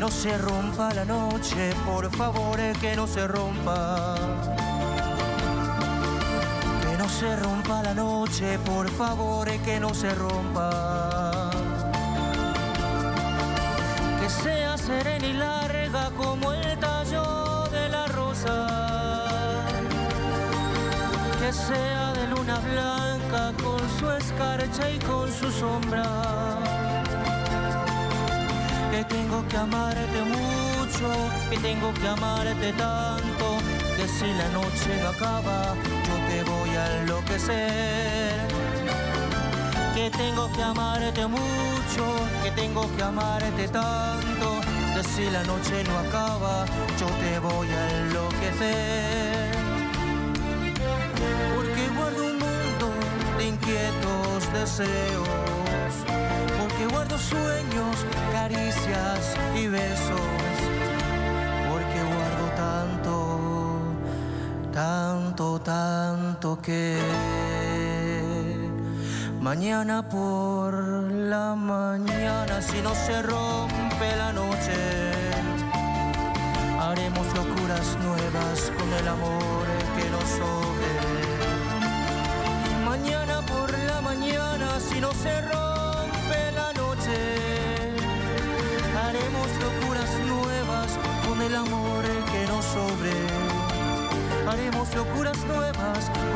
no se rompa la noche, por favor que no se rompa. Que no se rompa la noche, por favor que no se rompa. Que sea serena y larga como el tallo de la rosa. Que sea de luna blanca con su escarcha y con su sombra que tengo que amarte mucho, que tengo que amarte tanto, que si la noche no acaba, yo te voy a enloquecer. Que tengo que amarte mucho, que tengo que amarte tanto, que si la noche no acaba, yo te voy a enloquecer. Porque guardo un mundo de inquietos deseos, mañana por la mañana, si no se rompe la noche, haremos locuras nuevas con el amor que nos sobre. Mañana por la mañana, si no se rompe la noche haremos locuras Haremos locuras nuevas con.